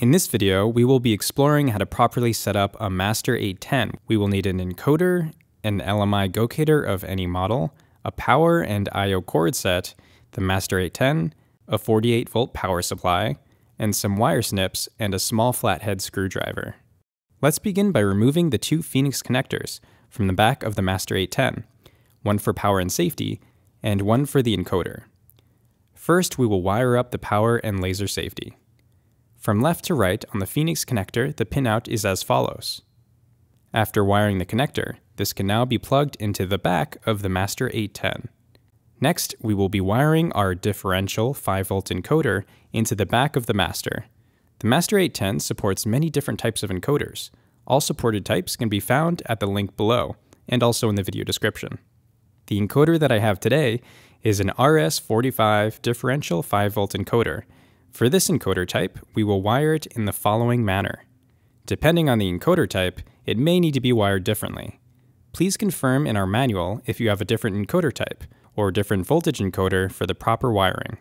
In this video, we will be exploring how to properly set up a Master 810. We will need an encoder, an LMI Gocator of any model, a power and I.O. cord set, the Master 810, a 48 volt power supply, and some wire snips and a small flathead screwdriver. Let's begin by removing the two Phoenix connectors from the back of the Master 810, one for power and safety, and one for the encoder. First, we will wire up the power and laser safety. From left to right on the Phoenix connector, the pinout is as follows. After wiring the connector, this can now be plugged into the back of the Master 810. Next, we will be wiring our differential 5V encoder into the back of the Master. The Master 810 supports many different types of encoders. All supported types can be found at the link below, and also in the video description. The encoder that I have today is an RS45 differential 5V encoder. For this encoder type, we will wire it in the following manner. Depending on the encoder type, it may need to be wired differently. Please confirm in our manual if you have a different encoder type, or different voltage encoder for the proper wiring.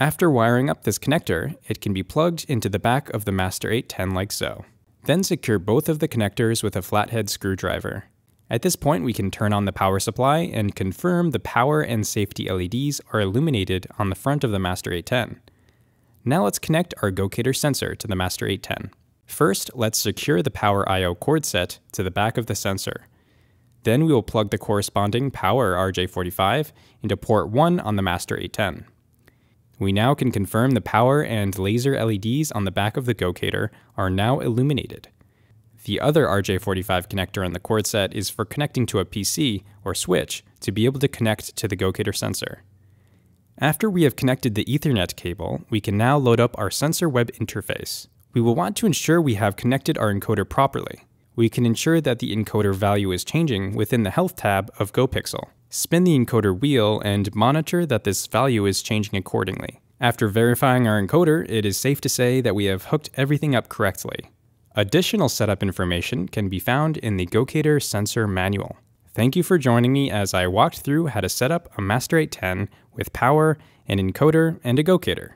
After wiring up this connector, it can be plugged into the back of the Master 810 like so. Then secure both of the connectors with a flathead screwdriver. At this point, we can turn on the power supply and confirm the power and safety LEDs are illuminated on the front of the Master 810. Now let's connect our Gocator sensor to the Master 810. First, let's secure the power I.O. cord set to the back of the sensor. Then we will plug the corresponding power RJ45 into port 1 on the Master 810. We now can confirm the power and laser LEDs on the back of the Gocator are now illuminated. The other RJ45 connector on the cord set is for connecting to a PC or switch to be able to connect to the Gocator sensor. After we have connected the Ethernet cable, we can now load up our sensor web interface. We will want to ensure we have connected our encoder properly. We can ensure that the encoder value is changing within the Health tab of GoPxL. Spin the encoder wheel and monitor that this value is changing accordingly. After verifying our encoder, it is safe to say that we have hooked everything up correctly. Additional setup information can be found in the Gocator sensor manual. Thank you for joining me as I walked through how to set up a Master 810 with power, an encoder, and a Gocator.